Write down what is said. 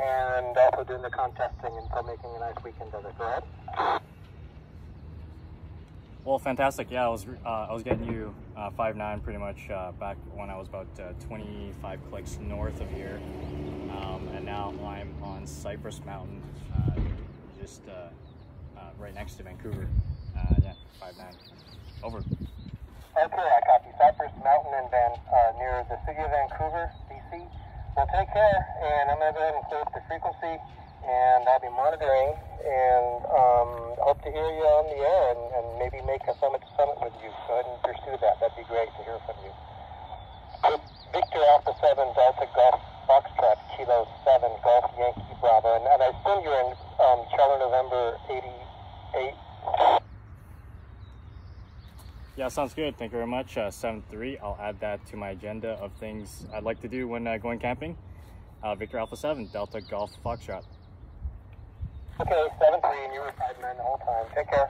and also doing the contesting and so making a nice weekend of it. Go ahead. Well, fantastic. Yeah, I was uh, I was getting you uh, five nine pretty much uh, back when I was about uh, 25 clicks north of here, um, and now I'm on Cypress Mountain, uh, just uh, uh, right next to Vancouver. Uh, yeah, five nine. Over. Okay, I copy. Cypress Mountain and Van, uh, near the city of Vancouver, Well, take care, and I'm going to go ahead and clear up the frequency, and I'll be monitoring, and um, hope to hear you on the air, and, and maybe make a summit to summit with you. Go ahead and pursue that. That'd be great to hear from you. Victor Alpha 7 Delta Golf Foxtrot Kilo 7 Golf Yankee Bravo, and, and I assume you're in um, November 88. Yeah, sounds good. Thank you very much. Uh, 7-3, I'll add that to my agenda of things I'd like to do when uh, going camping. Uh, Victor Alpha 7, Delta Golf Foxtrot. Okay, 7-3, and you were 5 9 the whole time. Take care.